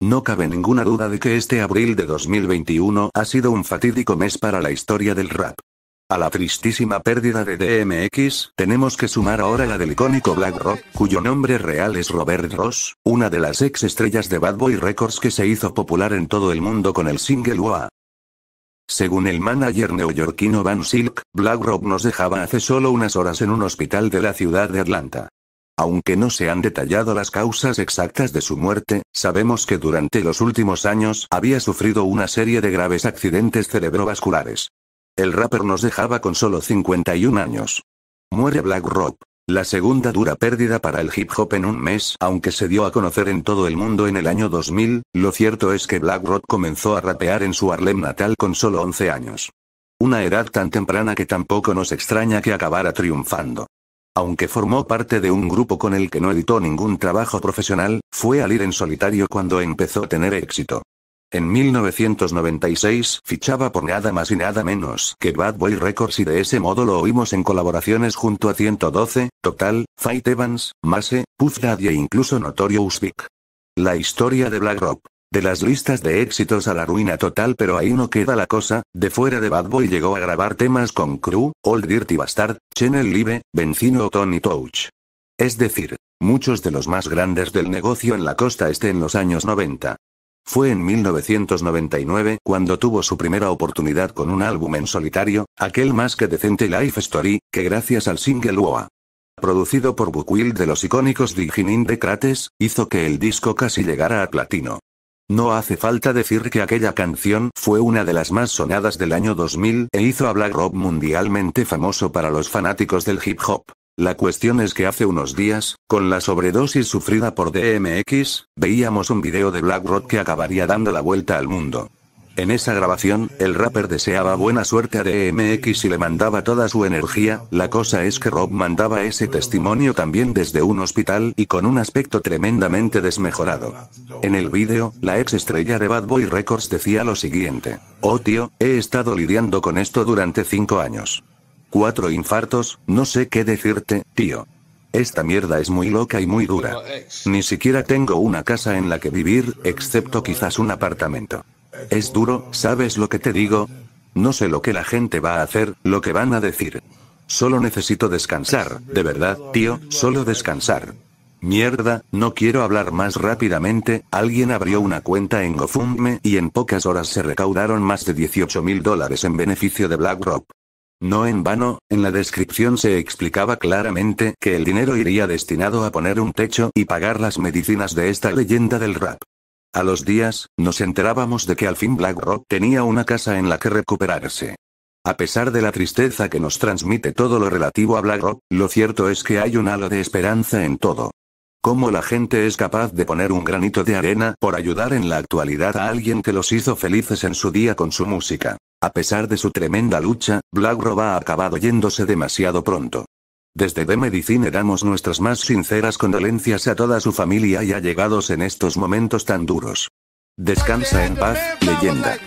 No cabe ninguna duda de que este abril de 2021 ha sido un fatídico mes para la historia del rap. A la tristísima pérdida de DMX, tenemos que sumar ahora la del icónico Black Rock, cuyo nombre real es Robert Ross, una de las ex estrellas de Bad Boy Records que se hizo popular en todo el mundo con el single WA. Según el manager neoyorquino Van Silk, Black Rock nos dejaba hace solo unas horas en un hospital de la ciudad de Atlanta. Aunque no se han detallado las causas exactas de su muerte, sabemos que durante los últimos años había sufrido una serie de graves accidentes cerebrovasculares. El rapper nos dejaba con solo 51 años. Muere Black Rock. La segunda dura pérdida para el hip hop en un mes, aunque se dio a conocer en todo el mundo en el año 2000, lo cierto es que Black Rock comenzó a rapear en su Harlem natal con solo 11 años. Una edad tan temprana que tampoco nos extraña que acabara triunfando. Aunque formó parte de un grupo con el que no editó ningún trabajo profesional, fue al ir en solitario cuando empezó a tener éxito. En 1996 fichaba por nada más y nada menos que Bad Boy Records y de ese modo lo oímos en colaboraciones junto a 112, Total, Fight Evans, Mase, Puff Daddy e incluso Notorious Big. La historia de Black Rock. De las listas de éxitos a la ruina total pero ahí no queda la cosa, de fuera de Bad Boy llegó a grabar temas con Crew, Old Dirty Bastard, Channel Live, Benzino o Tony Touch. Es decir, muchos de los más grandes del negocio en la costa este en los años 90. Fue en 1999 cuando tuvo su primera oportunidad con un álbum en solitario, aquel más que decente Life Story, que gracias al single WOA. Producido por Buckwild de los icónicos Diginin de Crates, hizo que el disco casi llegara a platino. No hace falta decir que aquella canción fue una de las más sonadas del año 2000 e hizo a Black Rock mundialmente famoso para los fanáticos del hip hop. La cuestión es que hace unos días, con la sobredosis sufrida por DMX, veíamos un video de Black Rock que acabaría dando la vuelta al mundo. En esa grabación, el rapper deseaba buena suerte a DMX y le mandaba toda su energía, la cosa es que Rob mandaba ese testimonio también desde un hospital y con un aspecto tremendamente desmejorado. En el vídeo, la ex estrella de Bad Boy Records decía lo siguiente. Oh tío, he estado lidiando con esto durante cinco años. Cuatro infartos, no sé qué decirte, tío. Esta mierda es muy loca y muy dura. Ni siquiera tengo una casa en la que vivir, excepto quizás un apartamento. Es duro, ¿sabes lo que te digo? No sé lo que la gente va a hacer, lo que van a decir. Solo necesito descansar, de verdad, tío, solo descansar. Mierda, no quiero hablar más rápidamente, alguien abrió una cuenta en GoFundMe y en pocas horas se recaudaron más de 18 mil dólares en beneficio de BlackRock. No en vano, en la descripción se explicaba claramente que el dinero iría destinado a poner un techo y pagar las medicinas de esta leyenda del rap. A los días, nos enterábamos de que al fin BlackRock tenía una casa en la que recuperarse. A pesar de la tristeza que nos transmite todo lo relativo a BlackRock, lo cierto es que hay un halo de esperanza en todo. Cómo la gente es capaz de poner un granito de arena por ayudar en la actualidad a alguien que los hizo felices en su día con su música. A pesar de su tremenda lucha, Blackrock ha acabado yéndose demasiado pronto. Desde The Medicine damos nuestras más sinceras condolencias a toda su familia y allegados en estos momentos tan duros. Descansa en paz, leyenda.